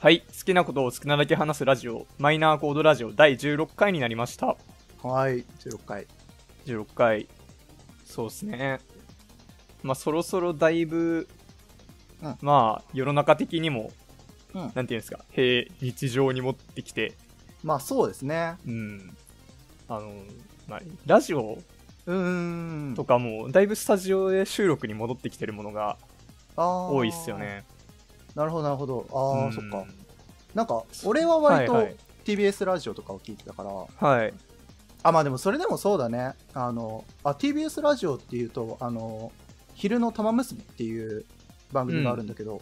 はい、好きなことを好きなだけ話すラジオ、マイナーコードラジオ第16回になりました。はい、16回。16回。そうですね。まあ、そろそろだいぶ、うんまあ、世の中的にも、うんなんていうんですか、平、日常に持ってきて、まあそうですね。うん。あの、まあ、ラジオうーん。とかも、だいぶスタジオで収録に戻ってきてるものが多いっすよ。ね。なるほど、なるほど。ああ、うんそっか。なんか、俺は割と TBS ラジオとかを聞いてたから、はい。あ、まあでもそれでもそうだね。あの、あ、TBS ラジオっていうと、あの、昼の玉結びっていう番組があるんだけど、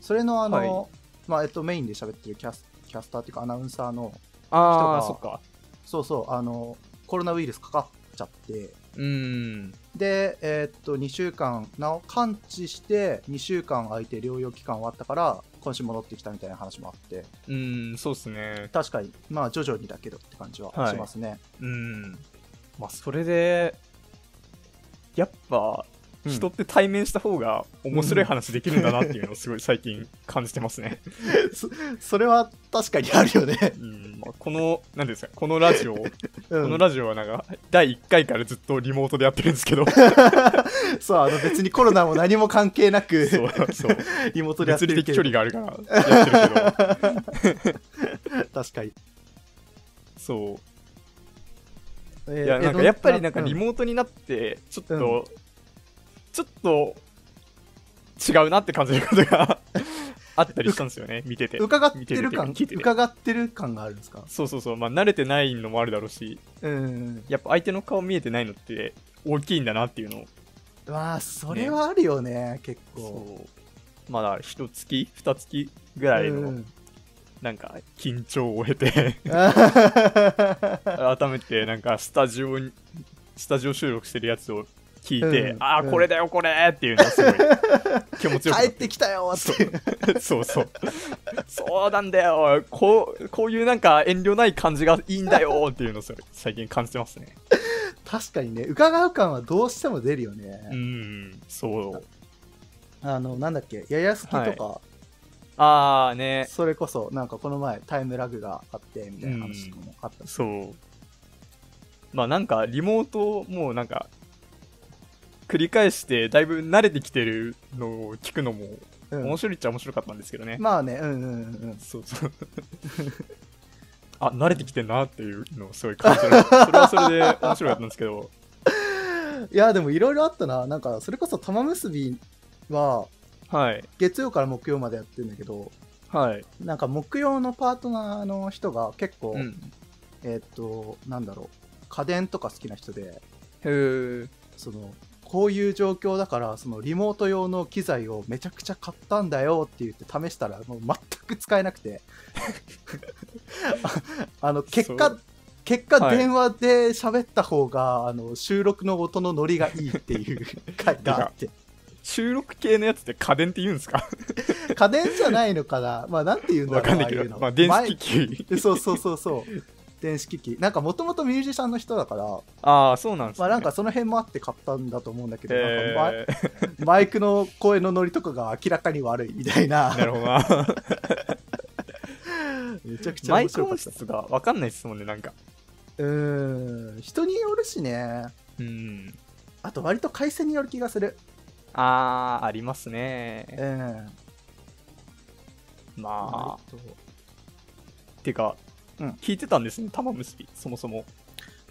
それのあの、はいまあ、えっと、メインで喋ってるキャスキャスターっていうかアナウンサーの、ああ、人がそっか。そうそう、あの、コロナウイルスかかっちゃって、うん。で、えーっと、2週間、なお完治して、2週間空いて療養期間終わったから、今週戻ってきたみたいな話もあって、うん、そうっすね。確かに、まあ、徐々にだけどって感じははいしますね。うん。まあ、それで、やっぱ、うん人って対面した方が面白い話できるんだなっていうのをすごい最近感じてますね。そ それは確かにあるよね。うんまあ、この、なんですか、このラジオ、うん。このラジオはなんか、第1回からずっとリモートでやってるんですけど、そう、あの別にコロナも何も関係なく、そう、そう、リモートでやって物理るけど。的距離があるからやってるけど、確かに。そう。えーいや、なんかやっぱりなんかうん。リモートになって、ちょっと、うん。ちょっと、違うなって感じることがあったりしたんですよね、見てて。伺ってる感、聞いてて伺ってる感があるんですか？そうそうそう、まあ慣れてないのもあるだろうし、うん。やっぱ相手の顔見えてないのって大きいんだなっていうのを、まあ、それはあるよね、結構。まだ一月、二月ぐらいの、うんなんか緊張を経て、あ 改めてなんかスタジオに、スタジオ収録してるやつを聞いて、うんああ、うんこれだよ、これっていうのがすごい 気持ちよくな帰ってきたよって。そうそう。そうなんだよ。こう、こういうなんか遠慮ない感じがいいんだよっていうのを最近感じてますね。確かにね、伺う感はどうしても出るよね。うん、そう。あの、なんだっけ、ややすきとか、あーね、それこそ、なんかこの前、タイムラグがあって、みたいな話とかもあったし。そう。まあなんかリモートもうなんか、繰り返してだいぶ慣れてきてるのを聞くのもうん面白いっちゃ面白かったんですけどね。まあね、うんうんうん。そうそう。あ、慣れてきてんなっていうのをすごい感じる。それはそれで面白かったんですけど。いや、でもいろいろあったな。なんか、それこそ玉結びは、はい。月曜から木曜までやってるんだけど、はい。なんか木曜のパートナーの人が結構、うん。えーっと、なんだろう、家電とか好きな人で、へー。その、こういう状況だから、そのリモート用の機材をめちゃくちゃ買ったんだよって言って試したら、もう全く使えなくて。あ あの、結果結果はい電話で喋った方が、あの、収録の音のノリがいいっていう回があって。収録系のやつって家電って言うんですか？家電じゃないのかな？まあ、なんて言うんだろうわかんないけど、まあ、電子機器。前そうそうそうそう。電子機器。なんかもともとミュージシャンの人だから、ああ、そうなんですね。まあなんかその辺もあって買ったんだと思うんだけど、なんかえマイ マイクの声のノリとかが明らかに悪いみたいー、な。なるほどな。めちゃくちゃマイク面白かった。音質がわかんないですもんね、なんか。うーん。人によるしね。うん。あと割と回線による気がする。あー、ありますね。うん。まあ、てか、うん聞いてたんですね、玉結び、そもそも。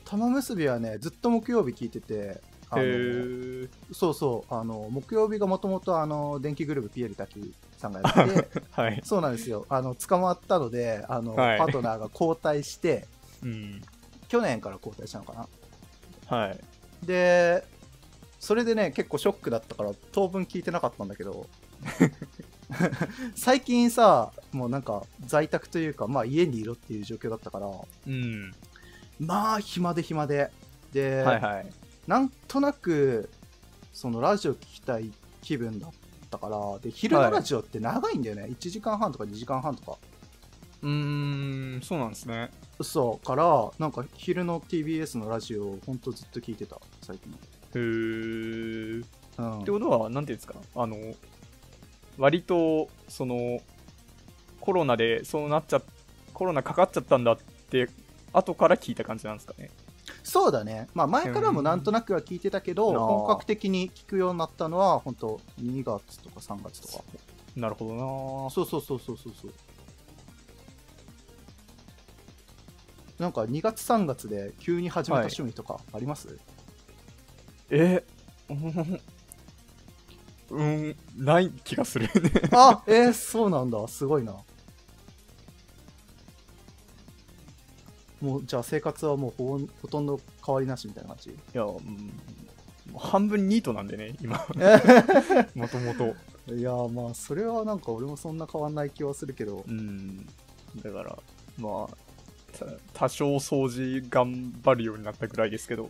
玉結びはね、ずっと木曜日聞いてて、あへのー。そうそう、あの木曜日がもともとあの電気グループピエール滝さんがやってて、はい。そうなんですよ。あの、捕まったので、あの、はいパートナーが交代して、うん。去年から交代したのかな。はい。で、それでね、結構ショックだったから、当分聞いてなかったんだけど、最近さ、もうなんか在宅というか、まあ家にいろっていう状況だったから、うん。まあ暇で暇で。で、はいはい。なんとなく、そのラジオ聞きたい気分だったから、で、昼のラジオって長いんだよね。1時間半とか2時間半とか。うーん、そうなんですね。そうからなんか昼の TBS のラジオをほんとずっと聞いてた最近、へー。うんってことは、なんていうんですか、あの、割と、その、コロナでそうなっちゃコロナかかっちゃったんだって後から聞いた感じなんですかねそうだね。まあ前からもなんとなくは聞いてたけど、うん本格的に聞くようになったのは、本当2月とか3月とか。なるほどなそうそうそうそうそうそう。なんか2月3月で急に始めたはい趣味とかあります、えうんうんない気がする。ね あえー、そうなんだ。すごいな。もうじゃあ生活はもうほぼほとんど変わりなしみたいな感じ？いや、うん半分ニートなんでね今。もともと。いやーまあそれはなんか俺もそんな変わんない気はするけど。うんだからまあた多少掃除頑張るようになったぐらいですけど。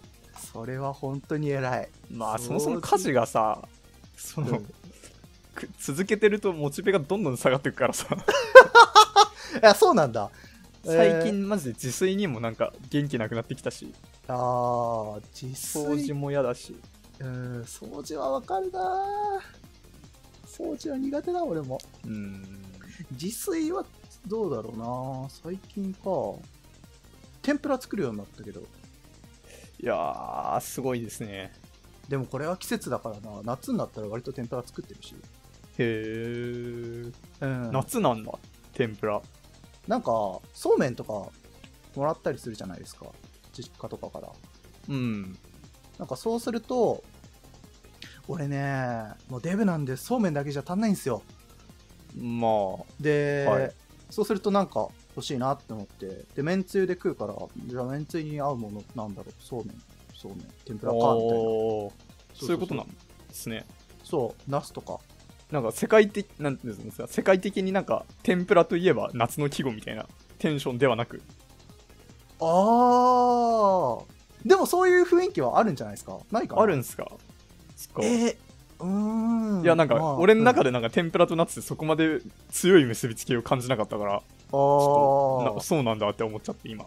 それは本当に偉い。まあそもそも家事がさその、続けてるとモチベがどんどん下がっていくからさ。いやそうなんだ。最近マジで自炊にもなんか元気なくなってきたし。あー自炊？掃除も嫌だし。うん掃除はわかるな。掃除は苦手だ俺も。うん。自炊はどうだろうな。最近か。天ぷら作るようになったけど。いやーすごいですねでもこれは季節だからな。夏になったら割と天ぷら作ってるし、へえ。うん。夏なんだ天ぷら。なんかそうめんとかもらったりするじゃないですか。実家とかから。うん。なんかそうすると俺ねもうデブなんでそうめんだけじゃ足んないんですよ。まあ。で、はい。そうするとなんか欲しいなって思って。でめんつゆで食うからじゃあめんつゆに合うものなんだろうそうめんそうめん天ぷらかみたいな。そそういうことなんですね。そうナスとか。なんか世界的なんていうんですか世界的になんか天ぷらといえば夏の季語みたいなテンションではなく。あー。でもそういう雰囲気はあるんじゃないですか？ないかな？あるんすか？そっか。えー、うーん。いやなんか、まあ俺の中で、でなんか天ぷらと夏ってそこまで強い結びつきを感じなかったからあちょっとなんーかそうなんだって思っちゃって今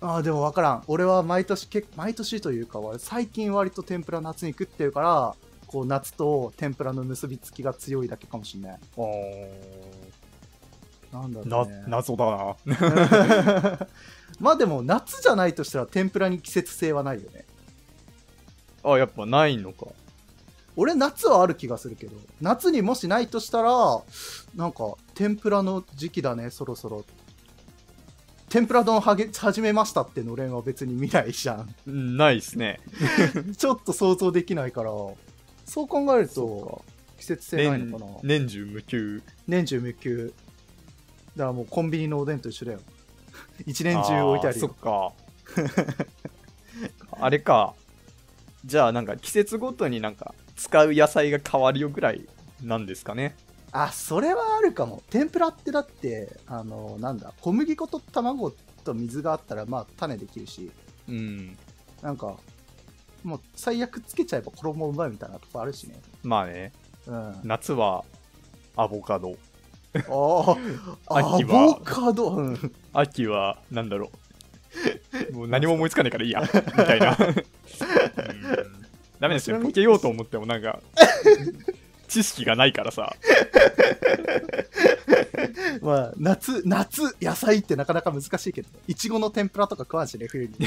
あーでも分からん。俺は毎年け毎年というか俺最近割と天ぷら夏に食ってるからこう夏と天ぷらの結びつきが強いだけかもしれない。あなんだろなうね。謎だな。まあでも夏じゃないとしたら天ぷらに季節性はないよね。あやっぱないのか。俺夏はある気がするけど夏にもしないとしたらなんか天ぷらの時期だねそろそろ天ぷら丼はげ始めましたってのれんは別に見ないじゃん。うんないっすね。ちょっと想像できないから。そう考えるそと季節性ない年のかな。年中無休。年中無休。だからもうコンビニのおでんと一緒だよ。一年中置いてあるよ。そっか。あれか。じゃあなんか季節ごとになんか使う野菜が変わるよぐらいなんですかねあそれはあるかも。天ぷらってだってあのなんだ小麦粉と卵と水があったらまあ種できるし。うん。なんかもう最悪つけちゃえば衣うまいみたいなとこあるしね。まあね。うん。夏はアボカド。ああ 秋は。アボカド、うん、秋はなんだろう。もう何も思いつかないからいいや。みたいな。うん。ダメですよ。ボケようと思ってもなんか知識がないからさ。まあ夏夏野菜ってなかなか難しいけどいちごの天ぷらとか食わんしね冬に。う ん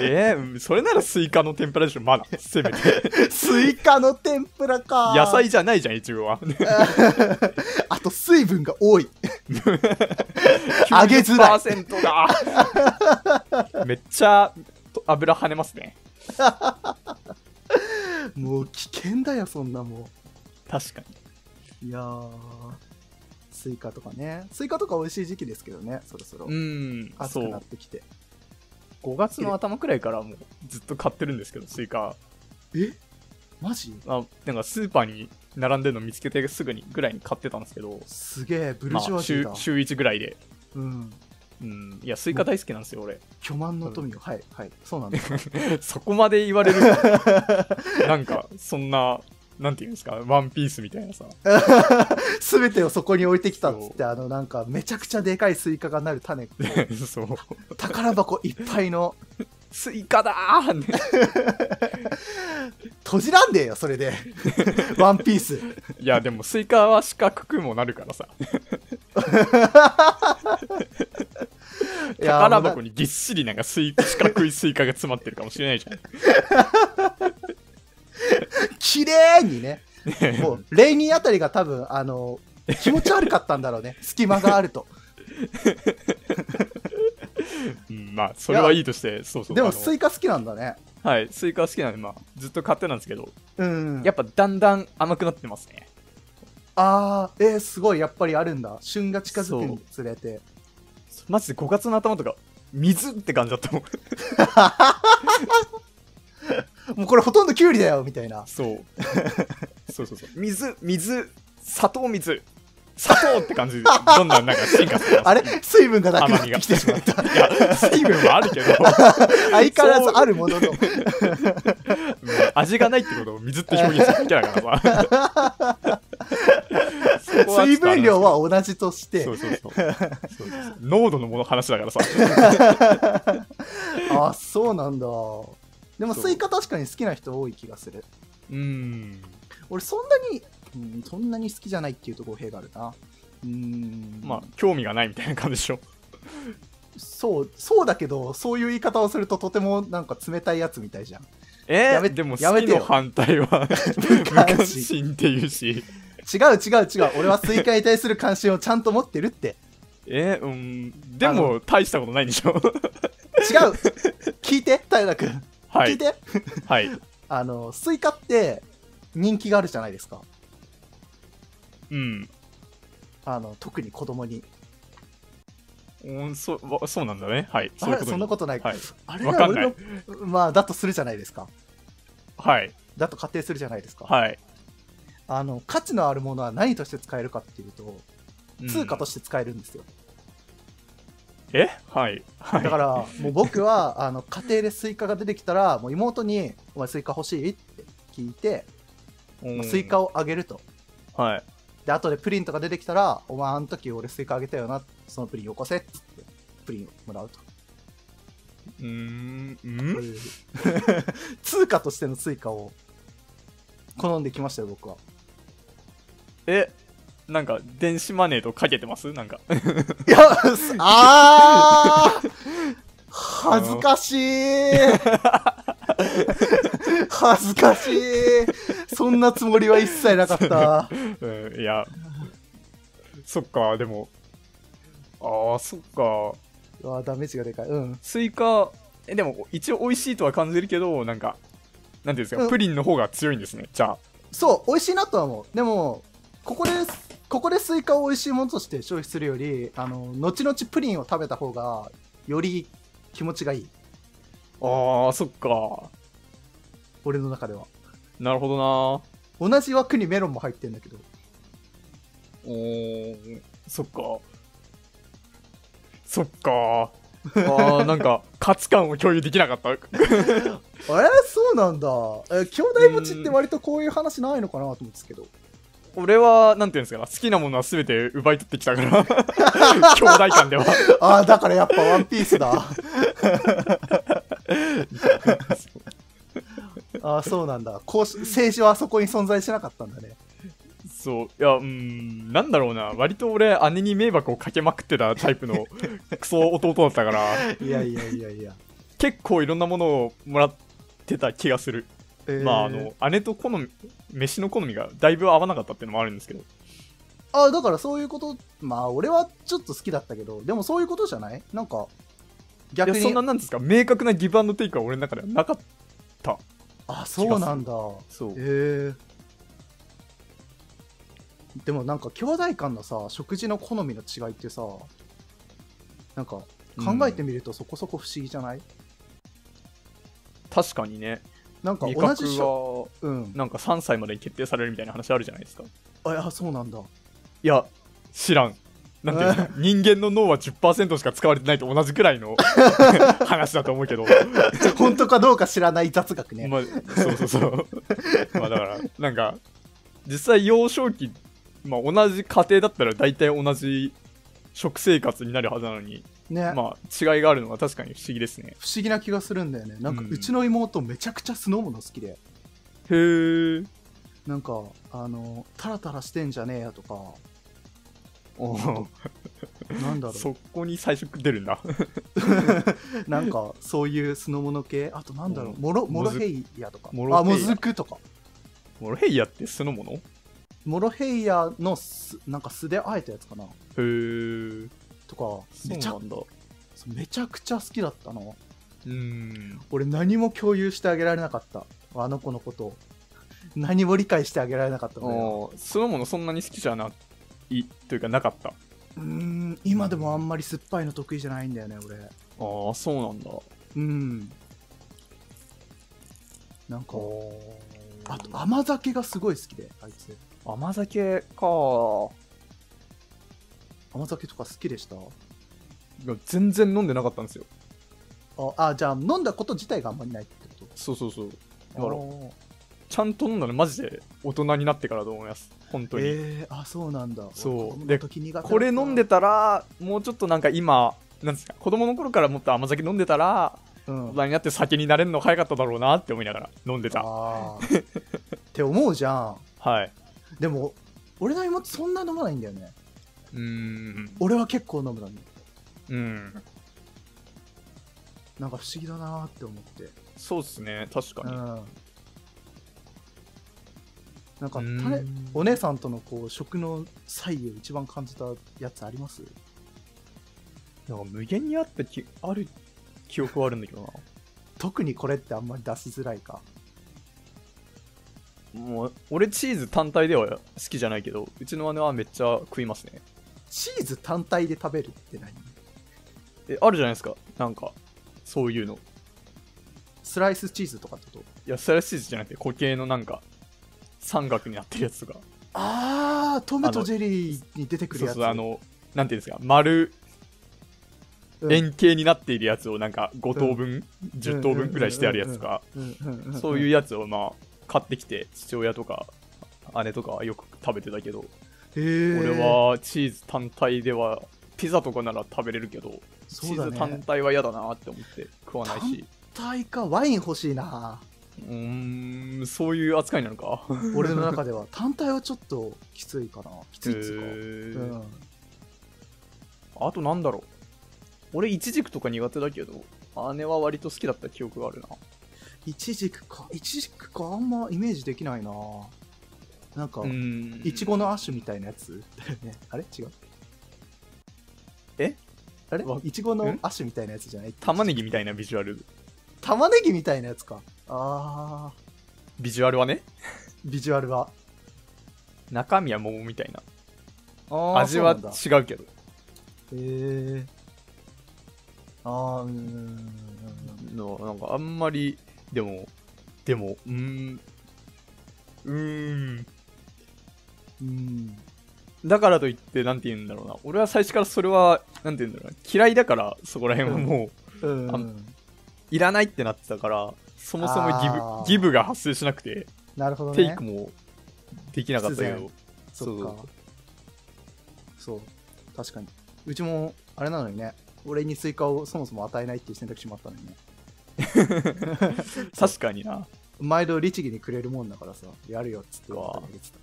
えー、それならスイカの天ぷらでしょまだ。せめて。スイカの天ぷらか。野菜じゃないじゃんいちごは。あと水分が多い。揚げづらい。90%がめっちゃと油跳ねますねもう危険だよそんなも確かに。んいやースイカとかね。スイカとか美味しい時期ですけどねそろそろ。うんそう暑くなってきて。5月の頭くらいからもうずっと買ってるんですけどスイカ。え？マジ？あなんかスーパーに並んでるの見つけてすぐにぐらいに買ってたんですけど、すげえブルまあ、ジョワジーだ、週週1ぐらいで。うんうん。いやスイカ大好きなんですよ俺。巨万の富を、はいはい。そうなんです。そこまで言われる。なんかそんななんていうんですかワンピースみたいなさ。全てをそこに置いてきたっつってあのなんかめちゃくちゃでかいスイカがなる種。そう。宝箱いっぱいの。スイカだー閉じらんねえよ、それで。ワンピース。いや、でもスイカは四角くもなるからさ。宝箱にぎっしりなんかスイ四角いスイカが詰まってるかもしれないじゃん。綺麗にね。もう、レイリーあたりが多分、あの、気持ち悪かったんだろうね。隙間があると。うん、まあ、それはいいとして、そうそう。でも、スイカ好きなんだね。はい、スイカ好きなんで、まあ、ずっと買ってたんですけど、うん。やっぱだんだん甘くなってますね。あー、えー、すごい、やっぱりあるんだ。旬が近づくにつれて。マジで5月の頭とか、水って感じだったもん。もうこれほとんどキュウリだよ、みたいな。そう。そうそうそう。水、水、砂糖水、砂糖って感じで、どんどんなんか進化する。あれ？水分がなくなってきてしまった。いや、水分はあるけど、相変わらずあるものの。うん味がないってことを水って表現するだけだからさ。水分量は同じとしてそうそうそう。濃度のもの話だからさ。あそうなんだでもスイカ確かに好きな人多い気がするうーん。俺そんなに、うん、そんなに好きじゃないっていうと語弊があるなうーんまあ、興味がないみたいな感じでしょ。そうそうだけどそういう言い方をするととてもなんか冷たいやつみたいじゃんえやめー、でもやめてよ好きの反対は 無無関心っていうし。違う違う違う俺はスイカに対する関心をちゃんと持ってるってえー、うん。でも、大したことないんでしょ？違う聞いて平君、はい。聞いてはい。あのスイカって人気があるじゃないですかうん。あの特に子供にうん、そそうなんだね。はい。そういうことにそんなことない、はい。あれわかんない俺のまあだとするじゃないですかはい。だと仮定するじゃないですか、はい。あの価値のあるものは何として使えるかっていうとうん通貨として使えるんですよ、え？はい。はい。だからもう僕は あの家庭でスイカが出てきたらもう妹に「お前スイカ欲しい?」って聞いて、うんスイカをあげるとはい。で後でプリンとか出てきたら「お前あの時俺スイカあげたよなそのプリンよこせ」っつってプリンをもらうとうーん？うん 通貨としてのスイカを好んできましたよ僕はえ、なんか、電子マネーとかけてます？なんか。いやすあー恥ずかしい。恥ずかしい。そんなつもりは一切なかった。うん、いや、そっか、でも、ああ、そっか。うわダメージがでかい。うん。スイカ、え、でも、一応美味しいとは感じるけど、なんか、なんていうんですか、うん。プリンの方が強いんですね、じゃあ。そう美味しいなとは思う。でもここでここでスイカを美味しいものとして消費するよりあの後々プリンを食べた方がより気持ちがいいああ、そっか。俺の中ではなるほどな。同じ枠にメロンも入ってんだけどおー、そっか。そっか。ああ、なんか、価値観を共有できなかった。あ れそうなんだえ兄弟持ちって割とこういう話ないのかなと思うんですけど俺は、なんていうんですかな、好きなものは全て奪い取ってきたから、兄弟間では。ああだからやっぱワンピースだ。ああそうなんだ。こうし政治はあそこに存在しなかったんだね。そう、いや、うーん、なんだろうな、割と俺、姉に迷惑をかけまくってたタイプのクソ弟だったから、いやいやいやいや、結構いろんなものをもらってた気がする。えー。まあ、あの、姉と好み、飯の好みがだいぶ合わなかったっていうのもあるんですけど、あだからそういうことまあ俺はちょっと好きだったけどでもそういうことじゃない？なんかいや、逆にそんな、なんですか、明確なギブアンドテイクは俺の中ではなかった。あそうなんだ。そう。へえでもなんか兄弟間のさ食事の好みの違いってさなんか考えてみるとそこそこ不思議じゃない、確かにね、なんか味同じしょ覚は、うんなんか3歳までに決定されるみたいな話あるじゃないですか。あいやそうなんだいや、知らん。なんていうんですか、人間の脳は10%しか使われてないと同じくらいの 話だと思うけど、本当かどうか知らない雑学ね、まあ、そうそうそう。まあだから、なんか、実際幼少期、まあ同じ家庭だったら大体同じ食生活になるはずなのに、ね、まあ違いがあるのは確かに不思議ですね。不思議な気がするんだよね。なんかうん。うちの妹めちゃくちゃ酢の物好きで、へえなんかあのタラタラしてんじゃねえよとか。なんだろそこに最初出るんだ。う なんかそういう酢の物系。あとなんだろう。うんモロモロヘイヤとか。モロヘイヤ。あもずくとか。モロヘイヤって酢の物へモロヘイヤの酢なんか酢であえたやつかな。えとかそめちゃめちゃくちゃ好きだったの。うん。俺何も共有してあげられなかった。あの子のことを。何も理解してあげられなかったんだよああ酢の物そんなに好きじゃないというかなかった。あうーん今でもあんまり酸っぱいの得意じゃないんだよね俺。あそうなんだ。うん。なんかあと甘酒がすごい好きであいつ。甘酒か甘酒とか好きでした？全然飲んでなかったんですよ。ああじゃあ飲んだこと自体があんまりないってこと？そうそうそう。だからちゃんと飲んだのマジで大人になってからだと思います。本当に、えー、あそうなんだ。そう。でこれ飲んでたらもうちょっとなんか今なんですか？子供の頃からもっと甘酒飲んでたらうん。大人になって酒になれるの早かっただろうなって思いながら飲んでた。って思うじゃん。はい。でも俺の妹そんな飲まないんだよねうーん。俺は結構飲むのにうん。なんか不思議だなーって思って。そうっすね。確かに。うん。なんかうーん種お姉さんとのこう食の差異を一番感じたやつあります？なんか無限にあったきある記憶はあるんだけどな。特にこれってあんまり出しづらいか。もう俺チーズ単体では好きじゃないけどうちの姉はめっちゃ食いますねチーズ単体で食べるって何？えあるじゃないですか。なんかそういうの。いスライスチーズとかってこと？やスライスチーズじゃなくて固形のなんか三角になってるやつとか。ああトメとジェリーに出てくるそうやつそうあのなんていうんですか。丸うん。円形になっているやつをなんか5等分、10等分くらいしてあるやつとか。うんうんん。そういうやつをまあ買ってきて父親とか姉とかはよく食べてたけど、俺はチーズ単体ではピザとかなら食べれるけど、ね。ーズ単体は嫌だなって思って食わないし。単体かワイン欲しいな。うーんそういう扱いなのか？俺の中では。単体はちょっときついかな。きついっつうか、へうーん、あとなんだろう。俺イチジクとか苦手だけど姉は割と好きだった記憶があるな。イチジクか。イチジクか。あんまイメージできないななんか、うん。いちごのアッシュみたいなやつ？だ よねあれ？違う？え？あれ？わいちごのん？アッシュみたいなやつじゃない？玉ねぎみたいなビジュアル。玉ねぎみたいなやつか？あー。ビジュアルはね？ビジュアルは。中身は桃みたいな。味は違うけど。へえあーうーん。のなんかあんまりでもでもうーん。うーんうん。だからといってなんて言うんだろうな。俺は最初からそれはなんて言うんだろうな。嫌いだからそこら辺はもううん。あいらないってなってたからそもそもギブギブが発生しなくてなるほどね。テイクもできなかったけどそっか。そう。確かに。うちもあれなのにね。俺にスイカをそもそも与えないっていう選択肢もあったのにね。確かにな。毎度律儀にくれるもんだからさやるよっつってうわあげてた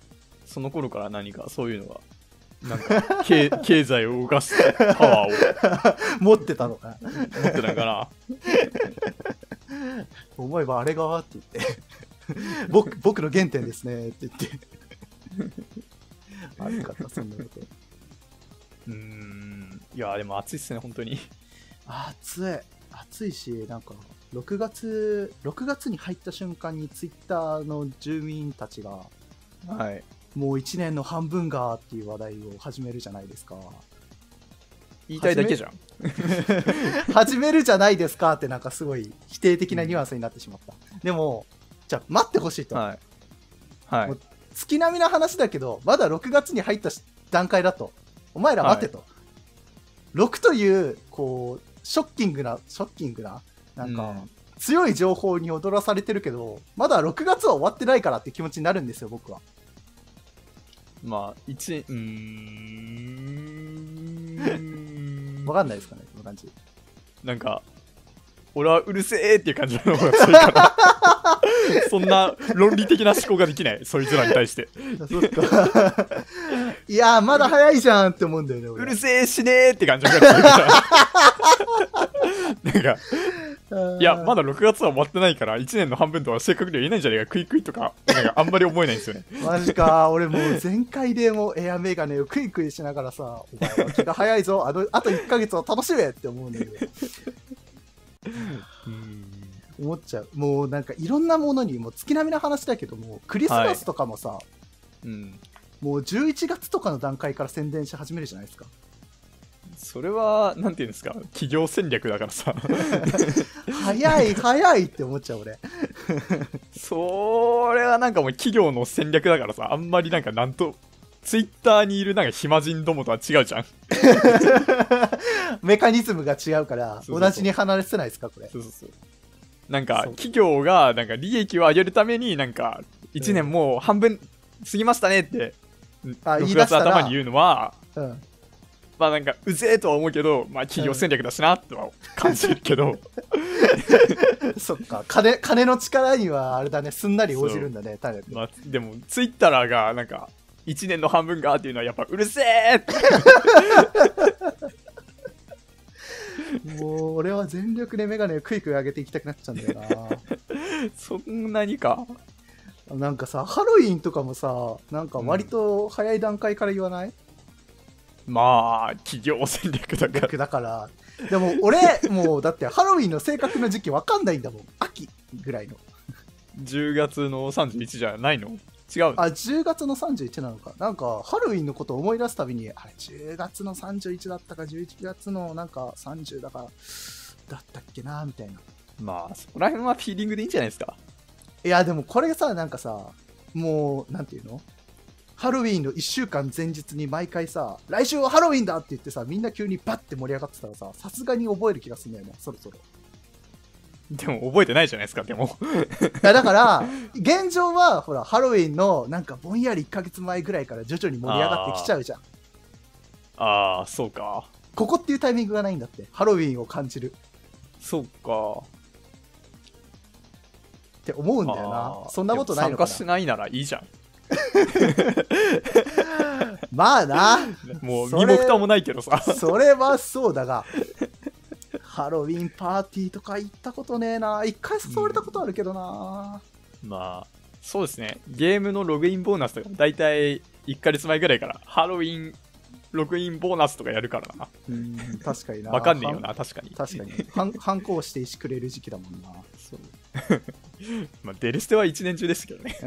その頃から何かそういうのがなんか経経済を動かすパワーを。持ってたのか。な持ってたのかな。思えばあれが？って言って。僕僕の原点ですね。って言って。あるかったそんなこと。うーん。いやでも暑いっすね本当に。暑い。暑いしなんか6月6月に入った瞬間にツイッターの住民たちがはいもう1年の半分がっていう話題を始めるじゃないですか。言いたいだけじゃん。始める？じゃないですかってなんかすごい否定的なニュアンスになってしまった、でもじゃあ待ってほしいと、はい。はい。月並みな話だけどまだ6月に入ったし段階だと。お前ら待てと、6というこうショッキングなショッキングななんか、うん。強い情報に踊らされてるけどまだ6月は終わってないからって気持ちになるんですよ僕はまあ一うーん わかんないですかね感じなんか、俺はうるせえっていう感じの方が強いから。そんな論理的な思考ができない、そいつらに対して。いやーまだ早いじゃんって思うんだよね俺うるせえしねえって感じが。なんか、いや、まだだ6月は終わってないから、1年の半分とは正確には言えないんじゃねえか、クイクイとか、なんかあんまり思えないんですよね。マジか。俺もう全開でもうエアメガネをクイクイしながらさお前は気が早いぞ。あのあと1ヶ月を楽しめって思うんだけど。思っちゃう。もうなんかいろんなものにもう月並みな話だけどもクリスマスとかもさ、うん。もう11月とかの段階から宣伝し始めるじゃないですかそれは、なんていうんですか、企業戦略だからさ、早い早いって思っちゃう俺。それはなんかもう企業の戦略だからさ、あんまりなんかなんと、ツイッターにいるなんか暇人どもとは違うじゃん。メカニズムが違うから同じに離れせないですかこれ。そうそうそう。なんか企業がなんか利益を上げるためになんか1年もう半分過ぎましたねって、6あ言い出したら月頭に言うのは、うんまあなんかうぜえとは思うけど、まあ企業戦略だしなとは感じるけど、そっか。金金の力にはあれだね。すんなり応じるんだねタイまあでもツイッターがなんか1年の半分がっていうのはやっぱうるせえもう俺は全力でメガネをクイクイ上げていきたくなっちゃうんだよそんなにか。ななんかさハロウィンとかもさなんか割と早い段階から言わない、まあ企業戦略だから。逆だから。でも俺もうだってハロウィンの正確な時期わかんないんだもん。秋ぐらいの。10月の31じゃないの？違うの？あ10月の31なのか。なんかハロウィンのことを思い出すたびにあれ10月の31だったか11月のなんか30だかだったっけなみたいな。まあそこら辺はフィーリングでいいんじゃないですか。いやでもこれさなんかさもうなんていうの？ハロウィンの1週間前日に毎回さ来週はハロウィンだって言ってさみんな急にバッて盛り上がってたらささすがに覚える気がするんだよねそろそろでも覚えてないじゃないですか、でも。いやだから現状はほらハロウィンのなんかぼんやり1ヶ月前ぐらいから徐々に盛り上がってきちゃうじゃんああ、そうか。ここっていうタイミングがないんだってハロウィンを感じるそうか。って思うんだよあーなそんなことないのかでも参加しないならいいじゃん。な まあなもう身も蓋もないけどさ。それはそうだがハロウィンパーティーとか行ったことねえな一回誘われたことあるけどな、まあ、そうですね。ゲームのログインボーナスとか、だいたい1ヶ月前ぐらいから、ハロウィンログインボーナスとかやるからな。うん確かになわかんねえよな、確かに。確かに反反抗して石くれる時期だもんなそう まあ、デレステは一年中ですけどね。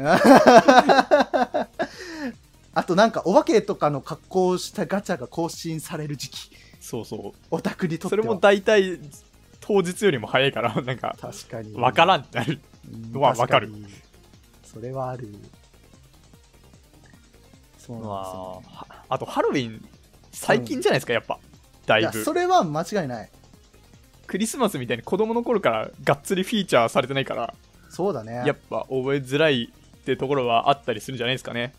あとなんかお化けとかの格好をしたガチャが更新される時期そうそう。オタクにとってはそれも大体、当日よりも早いから、なんか、確かにわからんってなる。うんのはわかるそれはあるそうなんですよ、まあ、はあとハロウィン、最近じゃないですか、やっぱ。だいぶいやそ。れは間違いないクリスマスみたいに子供の頃からがっつりフィーチャーされてないから、そうだねやっぱ覚えづらいってところはあったりするんじゃないですかね。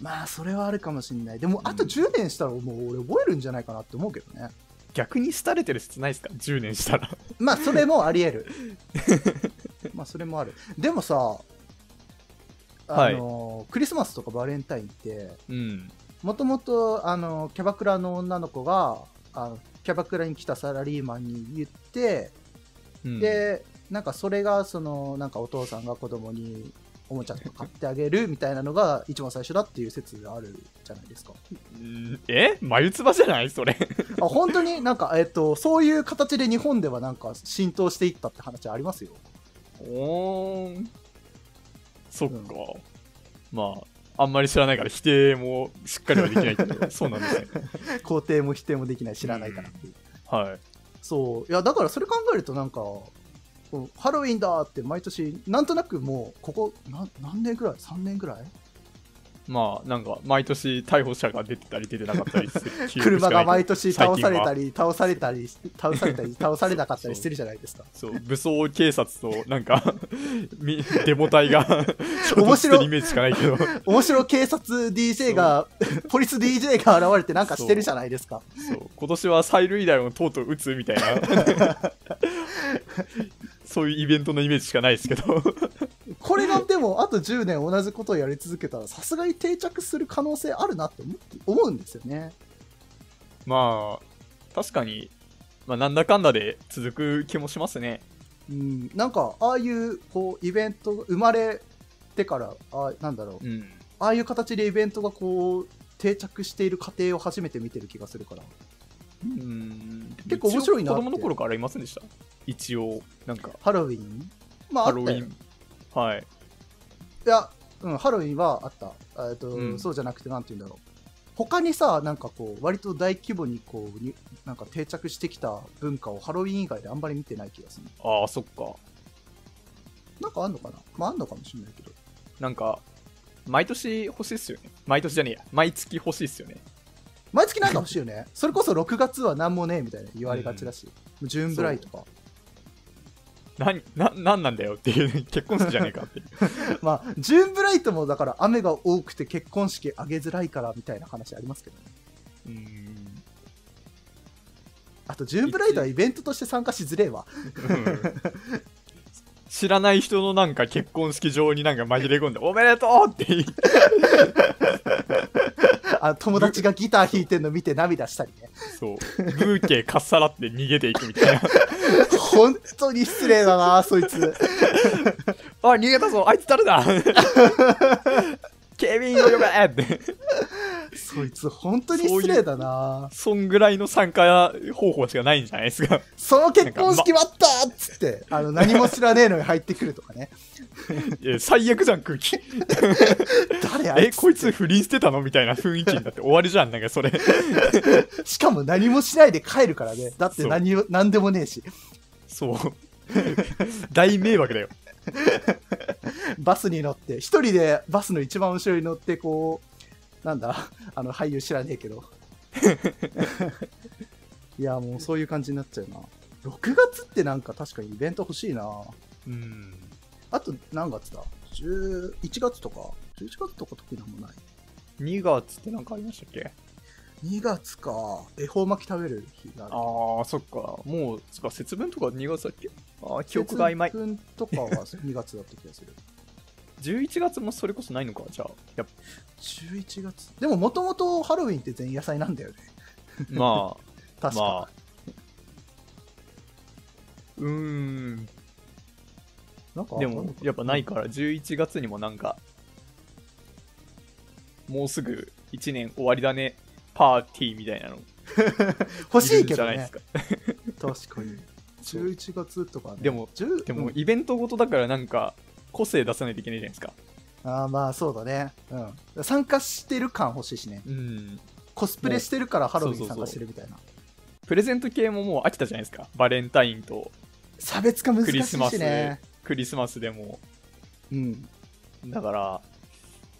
まあそれはあるかもしれないでもあと10年したらもう俺覚えるんじゃないかなって思うけどね逆に廃れてる説ないですか ?10 年したら。まあそれもあり得る まあそれもあるでもさあの、クリスマスとかバレンタインってうん。もともとあのキャバクラの女の子があのキャバクラに来たサラリーマンに言って、うん、でなんかそれがそのなんかお父さんが子供におもちゃとか買ってあげるみたいなのが一番最初だっていう説があるじゃないですかうんえ？眉唾じゃない？それ。あ本当になんか、えっと、そういう形で日本ではなんか浸透していったって話ありますよおーん。そっか。まあ、あんまり知らないから否定もしっかりはできないけど、そうなんですね。肯定も否定もできない知らないからっていう、はい。そういやだからそれ考えるとなんかハロウィンだって毎年なんとなくもうここな何年ぐらい？3年ぐらい？まあなんか毎年逮捕者が出てたり出てなかったりする 車が毎年倒されたりり、倒されたり、倒されたり、倒されなかったりしてるじゃないですか。そう。武装警察となんか みデモ隊が面白い。イメージしかないけど。面白警察 DJ が、ポリス DJ が現れてなんかしてるじゃないですか。そう。今年は催涙弾をとうとう撃つみたいなそういうイベントのイメージしかないですけど。これがでも、あと10年同じことをやり続けたら、さすがに定着する可能性あるなって思うんですよね。まあ確かに、まあ、なんだかんだで続く気もしますね。うん、なんか、ああいう、こう、イベントが生まれてから、あなんだろう、うん。ああいう形でイベントがこう、定着している過程を初めて見てる気がするから。うん。結構面白いな子供の頃からありませんでした？一応なんかハロウィン？まあ、ハロウィンはいいや、うん、ハロウィンはあった。えっと、うんそうじゃなくて、なんて言うんだろう。他にさ、なんかこう、割と大規模にこうに、なんか定着してきた文化をハロウィン以外であんまり見てない気がする。ああそっかなんかあんのかな？まあ、あんのかもしれないけど。なんか毎年欲しいっすよね毎年じゃねえや毎月欲しいっすよね毎月なんか欲しいよね。それこそ6月は何もねえみたいな言われがちだし。ジューンブライとか。何ななんなんだよっていう結婚式じゃねえかって まあ、ジューンブライトもだから雨が多くて結婚式挙げづらいからみたいな話ありますけどね。うんあと、ジューンブライトはイベントとして参加しづれえわ。知らない人のなんか結婚式場になんか紛れ込んで「おめでとう!」って言い あ友達がギター弾いてんの見て涙したりね。そうブーケかっさらって逃げていくみたいな 本当に失礼だな、そいつ。あ逃げたぞあいつ誰だ？警備員を呼べってそいつ本当に失礼だな。そんぐらいの参加方法しかないんじゃないですかその結婚式待ったっつって、あの、何も知らねえのに入ってくるとかね。いや最悪じゃん空気誰あえこいつ不倫してたのみたいな雰囲気になって終わりじゃんなんかそれしかも何もしないで帰るからね。だって何を、何でもねえし。そう大迷惑だよ バスに乗って、一人でバスの一番後ろに乗って、こう、なんだ、あの、俳優知らねえけど。いや、もうそういう感じになっちゃうな。6月ってなんか確かにイベント欲しいな。うんあと何月だ ?11 月とか ?11 月とか特になんもない。2月ってなんかありましたっけ？2月か。恵方巻き食べる日がある。ああそっかもうそっか節分とか2月だっけ？ああ記憶が曖昧節分とかは2月だった気がする。11月もそれこそないのか？じゃあやっ11月。でももともとハロウィンって前夜祭なんだよね。ぱまあ 確か。まあうーんなんかでもやっぱないから11月にもなんかもうすぐ1年終わりだねパーティーみたいなの 欲しいけどねるんじゃないです。か 確かに。11月とかね。でも10でもうんイベントごとだからなんか個性出さないといけないじゃないですかあーまあそうだね。うん。参加してる感欲しいしね。うんコスプレしてるからハロウィン参加してるみたいな。プレゼント系ももう飽きたじゃないですかバレンタインと差別化難しいクリスマスしね。クリスマスでもうん。だから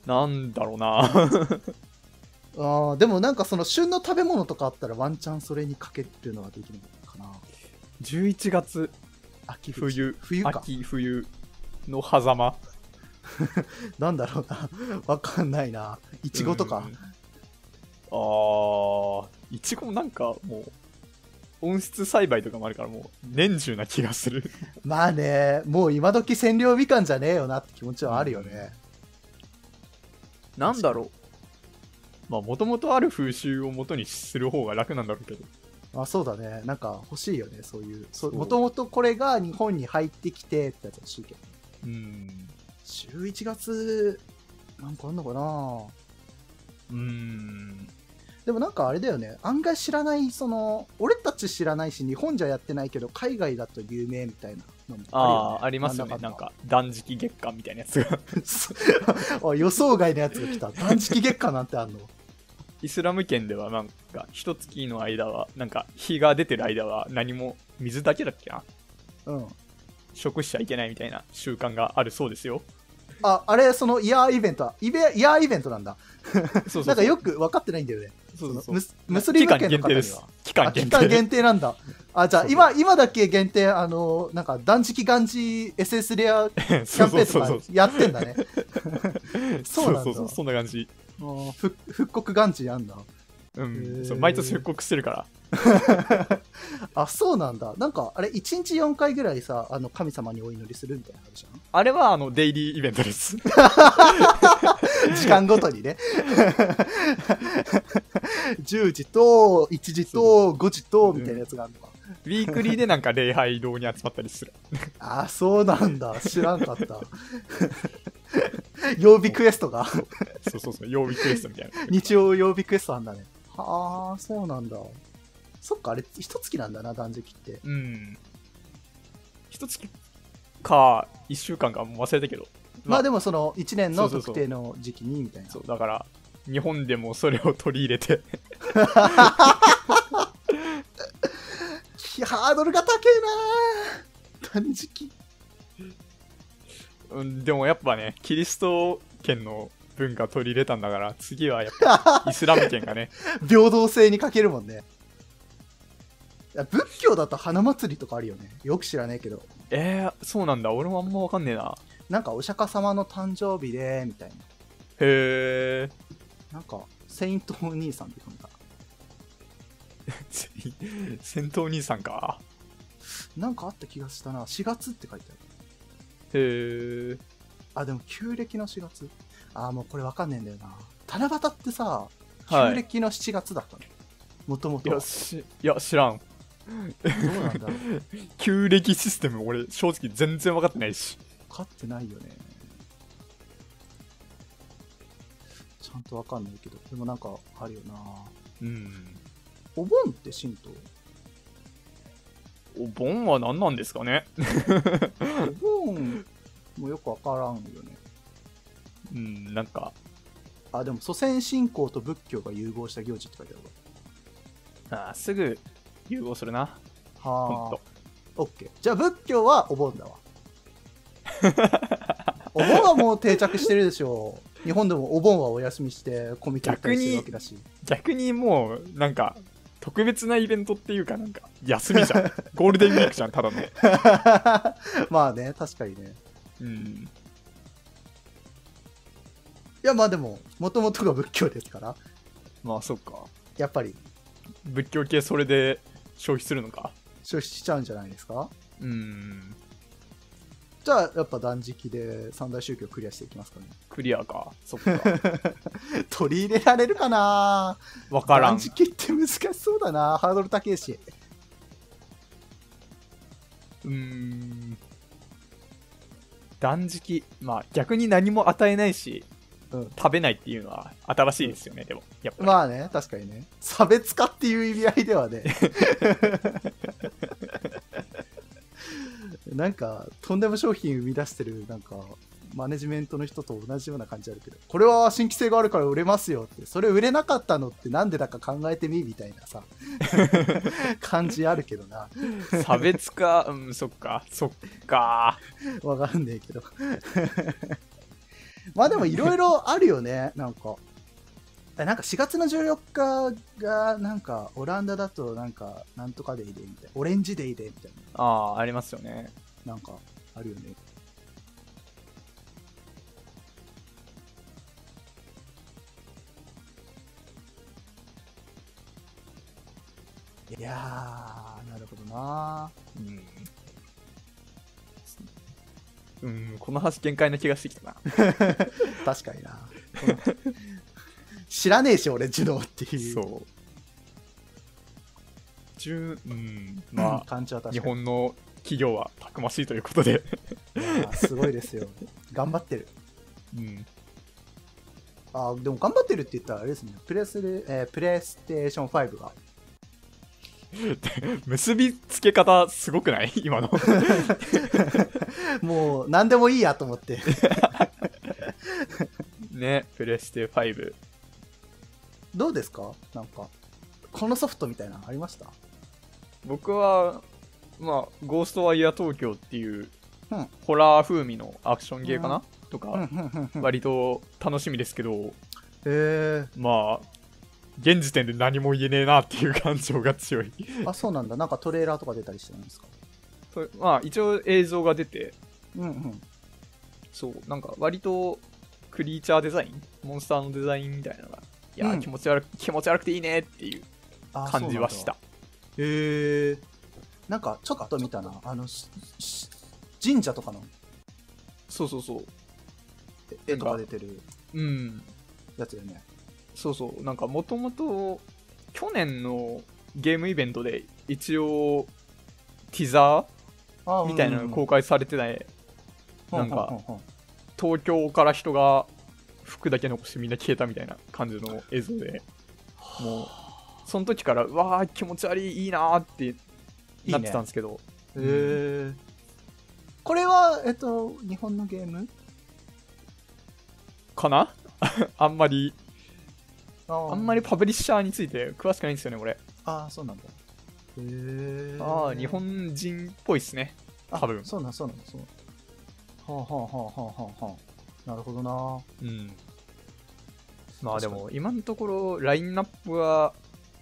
なんだろうな あーでもなんかその旬の食べ物とかあったらワンチャンそれにかけるのができるのかな。11月秋口冬冬か。秋冬の狭間 なんだろうな。わかんないな。いちごとかうん。あーいちごもなんかもう温室栽培とかもあるからもう年中な気がする まあね、もう今時千両みかんじゃねえよなって気持ちはあるよね。なんだろうまあもともとある風習を元にする方が楽なんだろうけどあそうだね。なんか欲しいよね、そういう。もともとこれが日本に入ってきてってやつ欲しいけど。うん11月、なんかあんのかな？うんでもなんかあれだよね。案外知らない、その、俺たち知らないし、日本じゃやってないけど、海外だと有名みたいなのもあああーありますよねなんか断食月間みたいなやつが 予想外のやつが来た。断食月間なんてあんの？イスラム圏ではなんか一月の間はなんか日が出てる間は何も水だけだっけな？うん。食しちゃいけないみたいな習慣があるそうですよあ、あれ、そのイヤーイベントは、イベイヤーイベントなんだ。そうそうなんかよく分かってないんだよね。そうそうそうムスムスリム圏の期間限定です方には。あ期期間限定間限定なんだ。あ、じゃあそうそう今、今だけ限定、あの、なんか断食ガンジ SS レアキャンペ そうそうーンそうそうとかやってんだね。そうなんだそうそうそんな感じ復刻ガンジやんだ。うんそう毎年復刻してるから あ、そうなんだ。なんか、あれ、1日4回ぐらいさ、あの、神様にお祈りするみたいなのあるじゃん。あれはあのデイリーイベントです 時間ごとにね。10時と、1時と、5時と、みたいなやつがあるのか。ウィークリーでなんか礼拝堂に集まったりするあ、そうなんだ。知らんかった。曜日クエストが、そうそうそう曜日クエストみたいな日曜曜日クエストあんだね。はあ、そうなんだ。そっか、あれ、一月なんだな、断食って。うん一月か一週間かもう忘れたけどまあでも、その、1年の特定の時期に、みたいな。そうだから日本でもそれを取り入れてき ハードルが高えな断食。うんでもやっぱねキリスト圏の文化取り入れたんだから次はやっぱイスラム圏がね 平等性に欠けるもんね。仏教だと花祭りとかあるよね。よく知らねえけど。えー、そうなんだ俺もあんま分かんねえななんかお釈迦様の誕生日で、みたいな。へえなんか、セイントお兄さんって言うんだ。戦闘兄さんかなんかあった気がしたな。4月って書いてある。へえあ、でも旧暦の4月。あー、もうこれわかんねえんだよな。七夕ってさ、はい旧暦の7月だったの？もともいとは。やしいや知らんどうなんだろう。旧暦システム俺正直全然分かってないし分かってないよね。ちゃんとわかんないけど。でもなんかあるよな。うんお盆って神道？お盆は何なんですかね？お盆もよくわからんよね。うんなんかあ、でも祖先信仰と仏教が融合した行事って書いてあるわ。あーすぐ融合するなはあと。オッケー。じゃあ仏教はお盆だわ。お盆はもう定着してるでしょう。日本でもお盆はお休みしてコミケ行ったりしてるわけだし。逆にもうなんか特別なイベントっていうかなんか休みじゃん。ゴールデンウィークじゃんただの。まあね、確かにね。うん。いやまあでも、もともとが仏教ですから、まあそっか。やっぱり。仏教系それで消費するのか。消費しちゃうんじゃないですか？うんじゃあやっぱ断食で三大宗教クリアしていきますかね。クリアか。そっか。取り入れられるかな？わからん。断食って難しそうだな。ハードル高いし。うーん。断食まあ逆に何も与えないし、うん。食べないっていうのは新しいですよね、でも。やっぱり、まあね、確かにね。差別化っていう意味合いではね。なんか、とんでも商品生み出してる、なんか、マネジメントの人と同じような感じあるけど、これは新規性があるから売れますよって、それ売れなかったのってなんでだか考えてみみたいなさ、感じあるけどな。差別化？うんそっかそっかわかんねえけど。まあでもいろいろあるよね、なんか。えなんか4月の14日が、なんか、オランダだと、なんか、なんとかデイでみたいな。オレンジデイでみたいああありますよねな。なんか、あるよね。いやー、なるほどなうん、うん、この話限界な気がしてきたな 確かにな。知らねえし、俺、ジュノーっていう。そう十うんまあ。日本の企業はたくましいということで、すごいですよ。頑張ってる。うん、あーでも頑張ってるって言ったらあれですね。プレスレ、えープレイステーション5が。結びつけ方すごくない？今の もう何でもいいやと思って。ねプレステ5どうですか？なんか、このソフトみたいなのありました？僕はまあゴーストワイヤー東京っていううん。ホラー風味のアクションゲーかな、とかうんうんうん。うん割と楽しみですけど、へえまあ現時点で何も言えねえなっていう感情が強い。あそうなんだ。なんかトレーラーとか出たりしてるんですか？それまあ一応映像が出て。うんうん。そうなんか割とクリーチャーデザイン？モンスターのデザインみたいなのがいやー、うん。気持ち悪く気持ち悪くていいねっていうあ感じはした。へえなんかちょっと見たな。あの神社とかの？そうそうそう。絵とか出てるうん。やつよね。そうそう。なんかもともと去年のゲームイベントで一応ティザあーみたいなのが公開されてない、なんかうんうんうんうん。東京から人が服だけ残してみんな消えたみたいな感じの映像でもうその時からうわー気持ち悪いいいなーってなってたんですけど。へえこれはえっと日本のゲーム？かな？あんまりああんまりパブリッシャーについて詳しくないんですよね俺ああそうなんだ。へえああ日本人っぽいっすね。あ多分。そうなんそうなんそうなん。はあはあはあはあはあはあなるほどな。うん。まあでも今のところラインナップは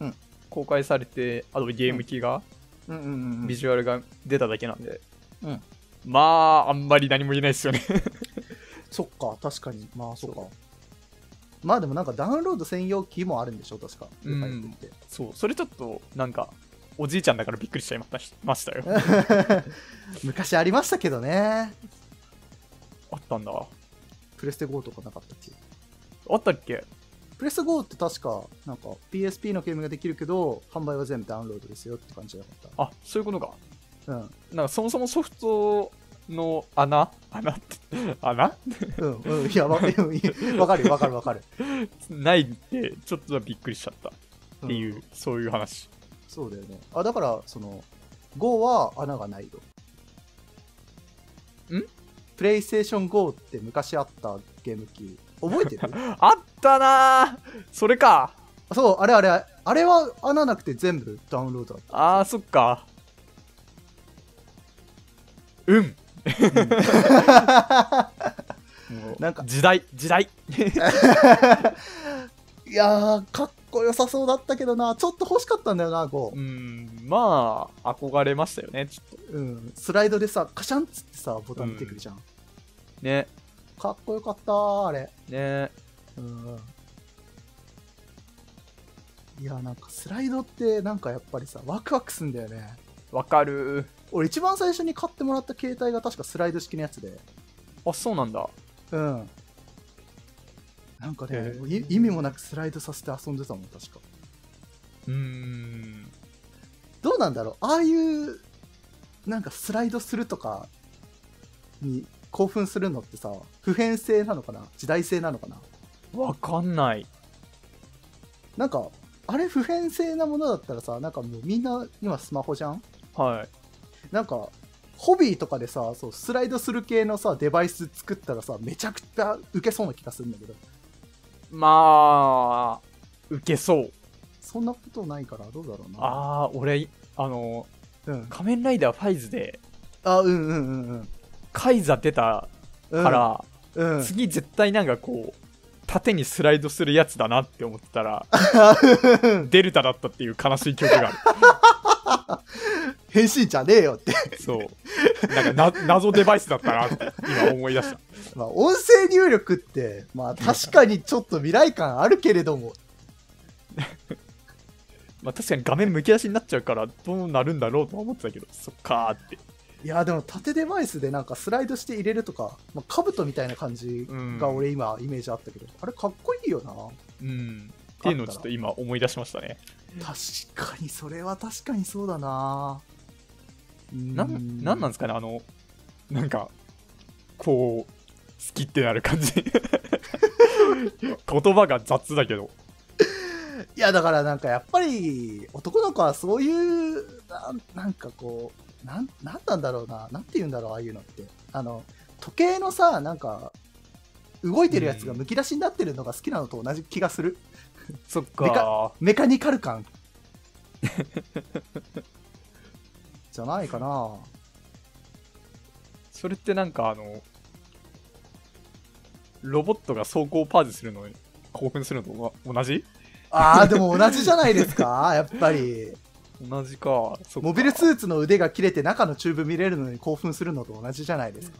うん。公開されて、あとゲーム機が、うんうんうんうん。ビジュアルが出ただけなんで、うん。まああんまり何も言えないですよね。そっか確かに。まあそっか。まあでもなんかダウンロード専用機もあるんでしょ？確か。うん。そう。それちょっとなんかおじいちゃんだからびっくりしちゃいましたましたよ。昔ありましたけどね。あったんだプレステ GO とかなかったっけ？あったっけ？プレステ GO って確かなんか PSP のゲームができるけど販売は全部ダウンロードですよって感じじゃなかっあそういうことか。たうん。なんかそもそもソフトの穴？穴？っ て穴？うんうんいやわかるよわかるわかる。ないってちょっとはびっくりしちゃった。っうん。ていう、そういう話。そうだよね。あだからその GO は穴がないよん？プレイステーション GO って昔あったゲーム機覚えてる？あったなー。それか。そうあれあれあれは穴なくて全部ダウンロードだった。あーそっか。うん。なんか時代時代いやーかっこよさそうだったけどな。ちょっと欲しかったんだよな GO うんまあ憧れましたよねちょっと。うん、スライドでさカシャンっつってさボタン出てくるじゃん、ね。かっこよかったーあれ。ね。うん。いやなんかスライドってなんかやっぱりさワクワクすんだよね。わかる。俺一番最初に買ってもらった携帯が確かスライド式のやつで。あそうなんだ。うんなんかね意味もなくスライドさせて遊んでたもん確か。うーん。どうなんだろう。ああいうなんかスライドするとかに興奮するのってさ普遍性なのかな？時代性なのかな？わかんない。なんかあれ普遍性なものだったらさなんかもうみんな今スマホじゃん？はい。なんかホビーとかでさそうスライドする系のさデバイス作ったらさめちゃくちゃウケそうな気がするんだけどまあウケそう。そんなことないからどうだろうな。ああ俺あのうん。仮面ライダーファイズであうんうんうんうん。カイザ出たうんから、うん。次絶対なんかこう縦にスライドするやつだなって思ってたら デルタだったっていう悲しい記憶があ 変身じゃねえよって。るそう。なんかな謎デバイスだったなって今思い出した。まあ音声入力ってまあ確かにちょっと未来感あるけれども。まあ確かに画面むき出しになっちゃうからどうなるんだろうとは思ってたけどそっかーって。いやでも縦デバイスでなんかスライドして入れるとか、まあ、兜みたいな感じが俺今イメージあったけど、あれかっこいいよな。うん。っていうのをちょっと今思い出しましたね。確かにそれは確かにそうだななうん。なんなんですかねあのなんかこう好きってなる感じ。言葉が雑だけど。いやだからなんかやっぱり男の子はそういうなんなんかこうなんなんなんだろうななんて言うんだろうああいうのって。あの時計のさなんか動いてるやつがむき出しになってるのが好きなのと同じ気がする、そっでかメカニカル感 じゃないかなそれってなんかあのロボットが走行パージするのに興奮するのと同じ？ああ、でも同じじゃないですか やっぱり。同じか。モビルスーツの腕が切れて中のチューブ見れるのに興奮するのと同じじゃないですか。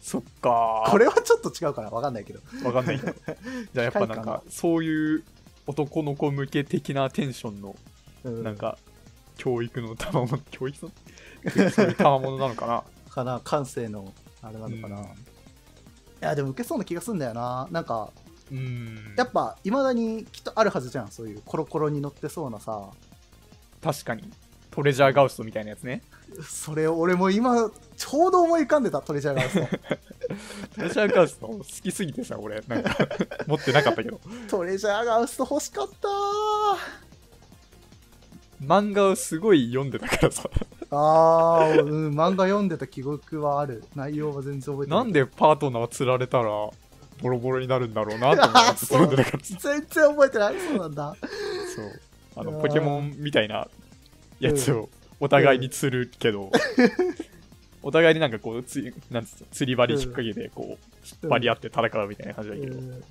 そっか。これはちょっと違うかなわかんないけど。わかんないけど。じゃあやっぱなんかそういう男の子向け的なテンションの、うんなんか、教育の賜物、教育のそういう賜物なのかな。かな感性のあれなのかな。いや、でも受けそうな気がするんだよな。なんか、うん。やっぱ、いまだにきっとあるはずじゃん。そういうコロコロに乗ってそうなさ。確かに。トレジャーガウストみたいなやつね。それを俺も今、ちょうど思い浮かんでた、トレジャーガース トレジャーガウスト好きすぎてさ、俺、なんか、持ってなかったけど。ト。トレジャーガースト欲しかった漫画をすごい読んでたからさ。あー、うん、漫画読んでた記憶はある。内容は全然覚えてな。ないんでパートナー釣られたら、ボロボロになるんだろうなと思ってたからさ。全然覚えてない。そうなんだ。そう。あの、ポケモンみたいなやつをお互いに釣るけど、お互いになんかこう、つなんつうの釣り針引っ掛けて、こう、引っ張り合って戦うみたいな感じだけど、うん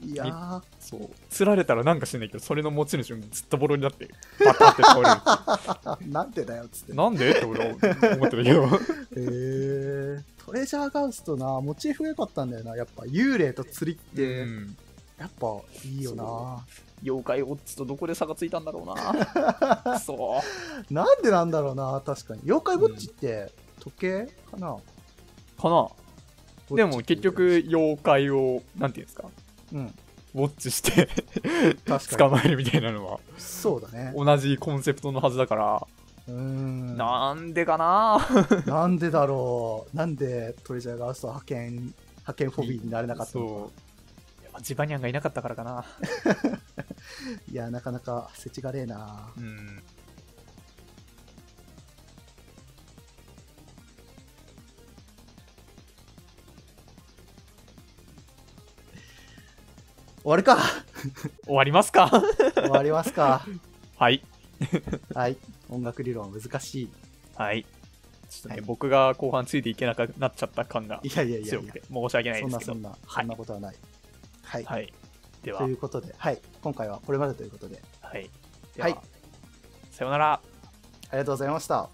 いやー、そう。釣られたらなんか知んないけど、それの持ち主もずっとボロになって、バタって倒れる。あなんでだよっつって。なんで？って俺は思ってたけど。へートレジャーガウストな、モチーフが良かったんだよな。やっぱ幽霊と釣りって、うんやっぱいいよな。妖怪オッズとどこで差がついたんだろうな。そう。なんでなんだろうな、確かに。妖怪ウォッチって時計かな、かなでも結局、妖怪を、なんていうんですか、うん、ウォッチして捕まえるみたいなのはに。そうだね。同じコンセプトのはずだから、うーん。なんでかな？なんでだろう。なんでトレジャーガウストは派遣、派遣フォビーになれなかったのか。そう。やっぱジバニャンがいなかったからかな。いや、なかなか世知がれえな。うん。終わるか 終わりますか？終わりますか。はい。はい。音楽理論難しい。はい。ちょっとね、はい僕が後半ついていけなくなっちゃった感がいやいやいやいや強くて、申し訳ないそんですけど。なそんな、そはいんなことはない。はい。はい。ではとい、うことで、はい。今回はこれまでということで、はい。ではいは、さようなら。ありがとうございました。